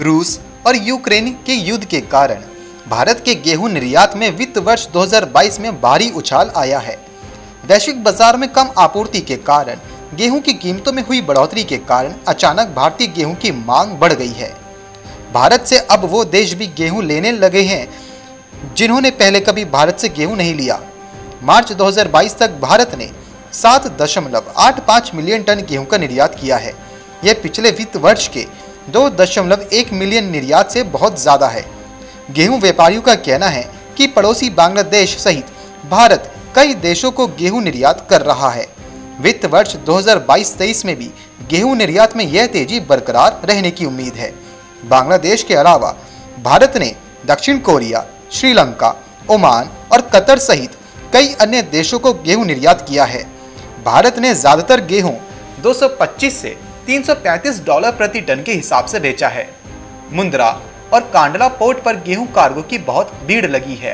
रूस और यूक्रेन के युद्ध के कारण भारत के गेहूँ निर्यात में वित्त वर्ष 2022 में भारी उछाल आया है। वैश्विक बाज़ार में कम आपूर्ति के कारण गेहूँ की कीमतों में हुई बढ़ोतरी के कारण अचानक भारतीय गेहूँ की मांग बढ़ गई है। भारत से अब वो देश भी गेहूँ लेने लगे हैं जिन्होंने पहले कभी भारत से गेहूँ नहीं लिया। मार्च 2022 तक भारत ने सात दशमलव आठ पाँच मिलियन टन गेहूँ का निर्यात किया है। यह पिछले वित्त वर्ष के दो दशमलव एक मिलियन निर्यात से बहुत ज़्यादा है। गेहूँ व्यापारियों का कहना है कि पड़ोसी बांग्लादेश सहित भारत कई देशों को गेहूँ निर्यात कर रहा है। वित्त वर्ष 2022-23 में भी गेहूँ निर्यात में यह तेज़ी बरकरार रहने की उम्मीद है। बांग्लादेश के अलावा भारत ने दक्षिण कोरिया, श्रीलंका, ओमान और कतर सहित कई अन्य देशों को गेहूँ निर्यात किया है। भारत ने ज़्यादातर गेहूँ 225 से 335 डॉलर प्रति टन के हिसाब से बेचा है। मुंद्रा और कांडला पोर्ट पर गेहूँ कार्गो की बहुत भीड़ लगी है।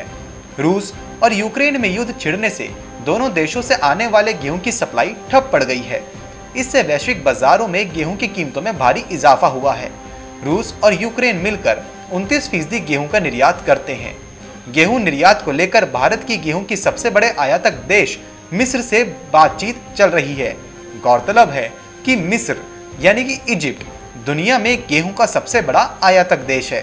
रूस और यूक्रेन में युद्ध छिड़ने से दोनों देशों से आने वाले गेहूँ की सप्लाई ठप पड़ गई है। इससे वैश्विक बाजारों में गेहूँ की कीमतों में भारी इजाफा हुआ है। रूस और यूक्रेन मिलकर उनतीस फ़ीसदी गेहूँ का निर्यात करते हैं। गेहूँ निर्यात को लेकर भारत की गेहूँ की सबसे बड़े आयातक देश मिस्र से बातचीत चल रही है। गौरतलब है कि मिस्र यानी कि इजिप्ट, दुनिया में गेहूँ का सबसे बड़ा आयातक देश है।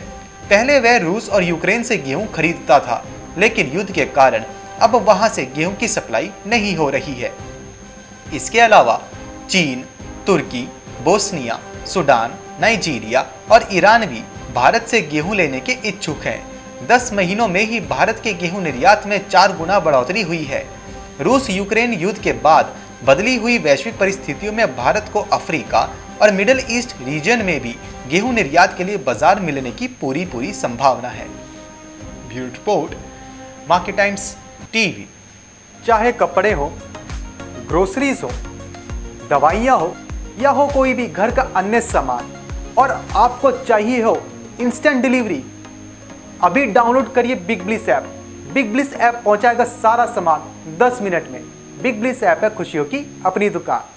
पहले वह रूस और यूक्रेन से गेहूँ खरीदता था, लेकिन युद्ध के कारण अब वहाँ से गेहूँ की सप्लाई नहीं हो रही है। इसके अलावा चीन, तुर्की, बोस्निया, सूडान, नाइजीरिया और ईरान भी भारत से गेहूँ लेने के इच्छुक हैं। 10 महीनों में ही भारत के गेहूँ निर्यात में चार गुना बढ़ोतरी हुई है। रूस यूक्रेन युद्ध के बाद बदली हुई वैश्विक परिस्थितियों में भारत को अफ्रीका और मिडिल ईस्ट रीजन में भी गेहूँ निर्यात के लिए बाज़ार मिलने की पूरी पूरी संभावना है। Report, market times, TV. चाहे कपड़े हो ग्रोसरीज हो, दवाइयाँ हो, या हो कोई भी घर का अन्य सामान, और आपको चाहिए हो इंस्टेंट डिलीवरी अभी डाउनलोड करिए Big Bliss app Big Bliss app पहुंचाएगा सारा सामान 10 मिनट में। बिग ब्लिस ऐप है खुशियों की अपनी दुकान।